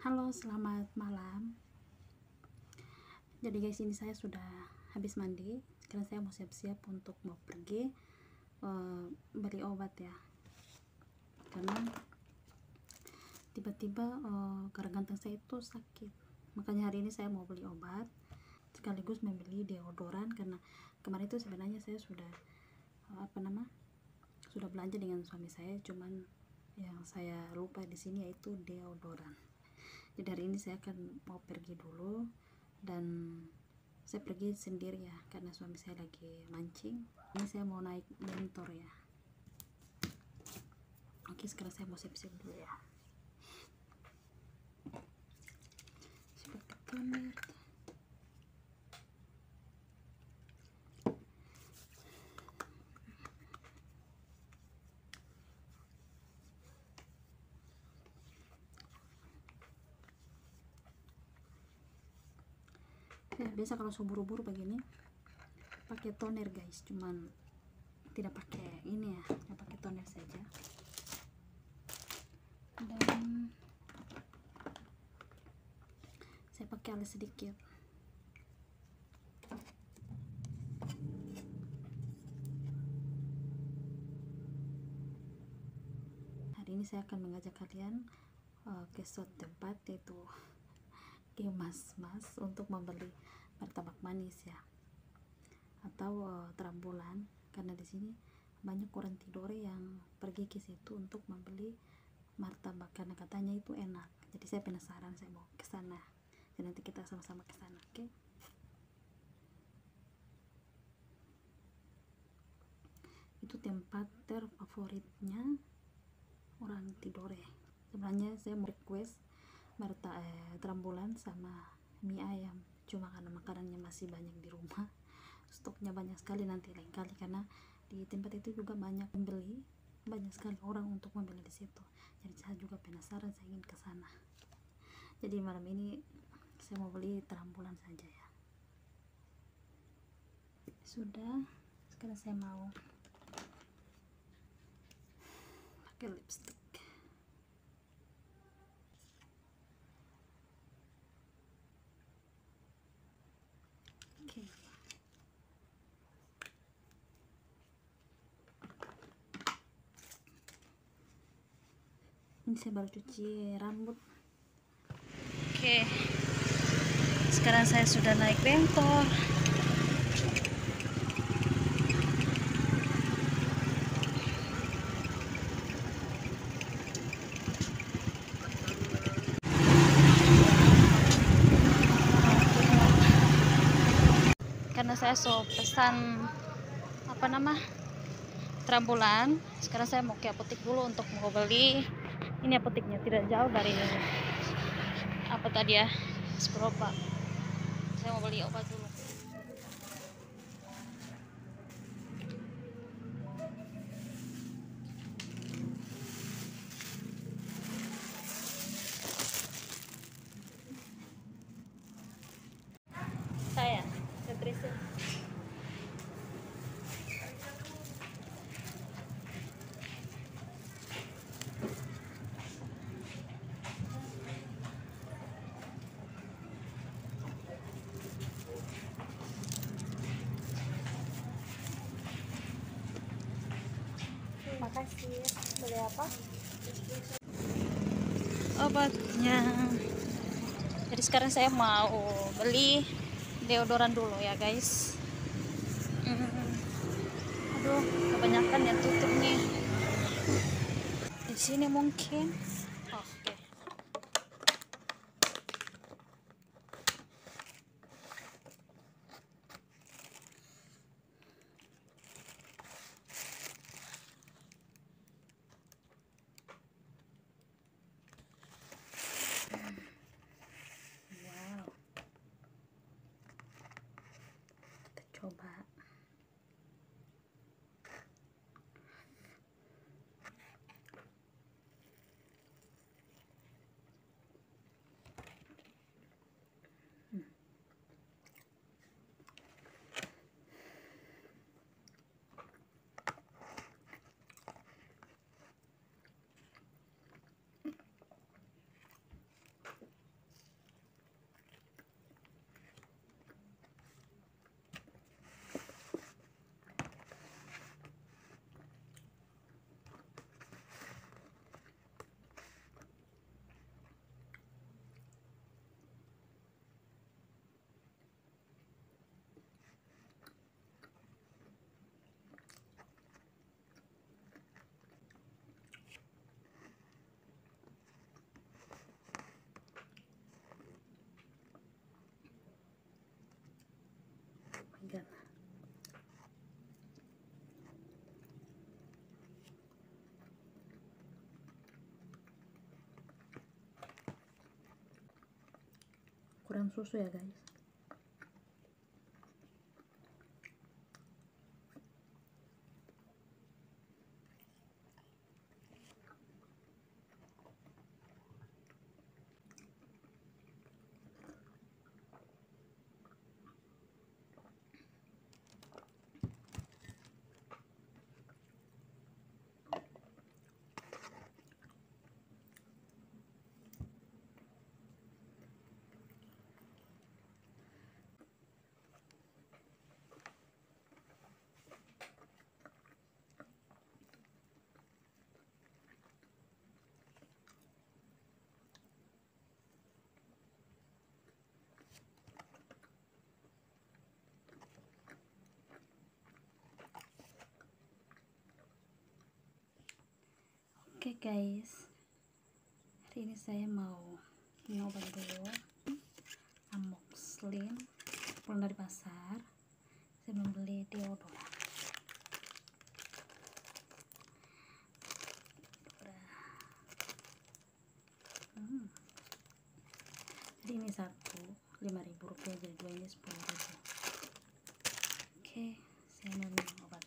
Halo, selamat malam. Jadi guys, ini saya sudah habis mandi. Sekarang saya mau siap-siap untuk mau pergi eh, beli obat ya. Karena tiba-tiba eh, gara ganteng saya itu sakit. Makanya hari ini saya mau beli obat sekaligus membeli deodoran karena kemarin itu sebenarnya saya sudah eh, apa nama? sudah belanja dengan suami saya cuman yang saya lupa di sini yaitu deodoran jadi hari ini saya akan mau pergi dulu dan saya pergi sendiri ya karena suami saya lagi mancing. Ini saya mau naik bentor ya. Oke sekarang saya mau siap-siap dulu ya. Seperti toner ya biasa kalau subur-buru begini pakai toner guys. Cuman tidak pakai ini ya ya pakai toner saja. Dan saya pakai alis sedikit. Hari ini saya akan mengajak kalian uh, ke suatu tempat yaitu ke mas mas untuk membeli martabak manis ya. Atau uh, terambulan. Karena di sini banyak orang tidur yang pergi ke situ untuk membeli martabak. Karena katanya itu enak. Jadi saya penasaran saya mau ke sana. Dan nanti kita sama-sama ke sana oke? Itu tempat terfavoritnya orang tidore sebenarnya saya mau request marta eh, terambulan sama mie ayam. Cuma karena makanannya masih banyak di rumah stoknya banyak sekali nanti lain kali karena di tempat itu juga banyak membeli banyak sekali orang untuk membeli di situ. Jadi saya juga penasaran saya ingin ke sana. Jadi malam ini saya mau beli terambulan saja ya. Sudah sekarang saya mau pakai lipstick Ini saya baru cuci rambut. Oke. Sekarang saya sudah naik bentor. karena saya so pesan apa nama terambulan sekarang saya mau ke apotek dulu untuk mau beli ini apoteknya tidak jauh dari apa tadi ya? Skropa saya mau beli obat dulu saya Patricia makasih. Beli apa? Obatnya. Jadi sekarang saya mau beli deodoran dulu ya guys. Hmm. aduh kebanyakan yang tutup nih. Di sini mungkin kita coba Hmm. Kurang susu ya guys Oke okay guys, hari ini saya mau nyoba dulu amoxicillin pulang dari pasar. Saya membeli deodoran. Hmm. Hari ini satu lima ribu rupiah jadi dua ini sepuluh ribu. Oke, okay, saya minum obat